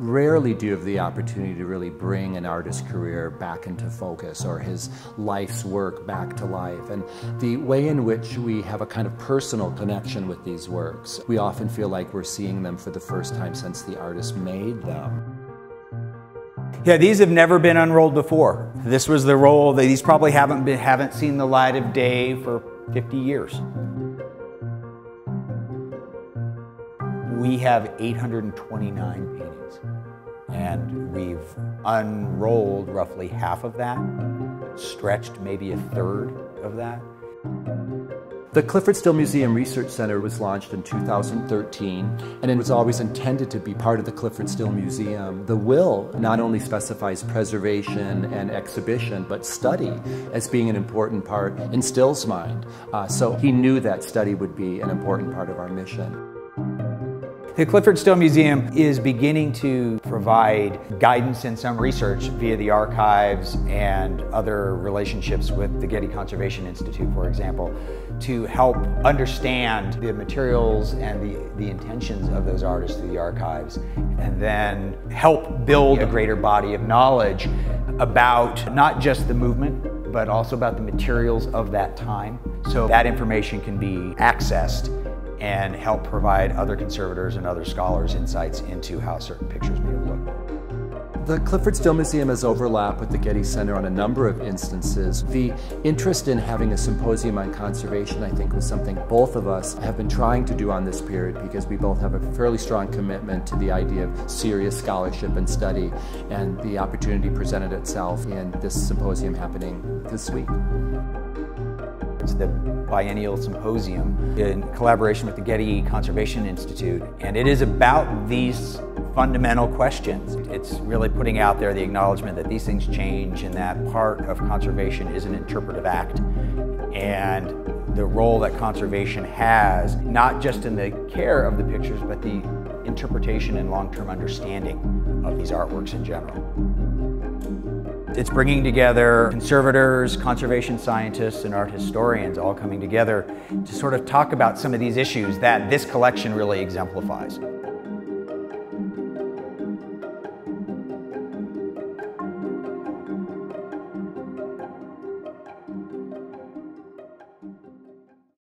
rarely do you have the opportunity to really bring an artist's career back into focus or his life's work back to life. And the way in which we have a kind of personal connection with these works, we often feel like we're seeing them for the first time since the artist made them. Yeah, these have never been unrolled before. This was the roll. These probably haven't been, haven't seen the light of day for 50 years. We have 829 paintings, and we've unrolled roughly half of that, stretched maybe a third of that. The Clyfford Still Museum Research Center was launched in 2013 and it was always intended to be part of the Clyfford Still Museum. The will not only specifies preservation and exhibition, but study as being an important part in Still's mind. Uh, so he knew that study would be an important part of our mission. The Clyfford Still Museum is beginning to provide guidance and some research via the archives and other relationships with the Getty Conservation Institute, for example, to help understand the materials and the, the intentions of those artists through the archives, and then help build a greater body of knowledge about not just the movement, but also about the materials of that time. So that information can be accessed and help provide other conservators and other scholars insights into how certain pictures may look. The Clyfford Still Museum has overlap with the Getty Center on a number of instances. The interest in having a symposium on conservation, I think, was something both of us have been trying to do on this period because we both have a fairly strong commitment to the idea of serious scholarship and study, and the opportunity presented itself in this symposium happening this week. It's the biennial symposium in collaboration with the Getty Conservation Institute, and it is about these fundamental questions. It's really putting out there the acknowledgement that these things change and that part of conservation is an interpretive act. And the role that conservation has, not just in the care of the pictures, but the interpretation and long-term understanding of these artworks in general. It's bringing together conservators, conservation scientists, and art historians all coming together to sort of talk about some of these issues that this collection really exemplifies.